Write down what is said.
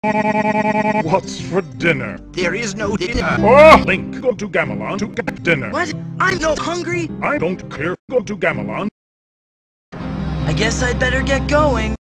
What's for dinner? There is no dinner. Oh, Link, go to Gamelon to get dinner. What? I'm not hungry. I don't care. Go to Gamelon. I guess I'd better get going.